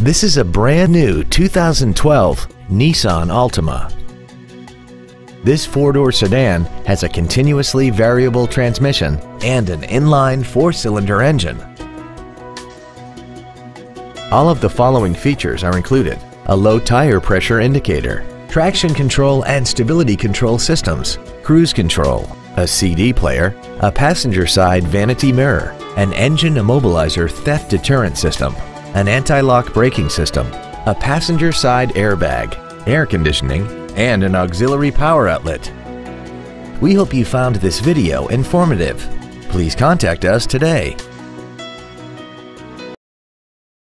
This is a brand new 2012 Nissan Altima. This four-door sedan has a continuously variable transmission and an inline four-cylinder engine. All of the following features are included. A low tire pressure indicator, traction control and stability control systems, cruise control, a CD player, a passenger side vanity mirror, an engine immobilizer theft deterrent system, an anti-lock braking system, a passenger side airbag, air conditioning, and an auxiliary power outlet. We hope you found this video informative. Please contact us today.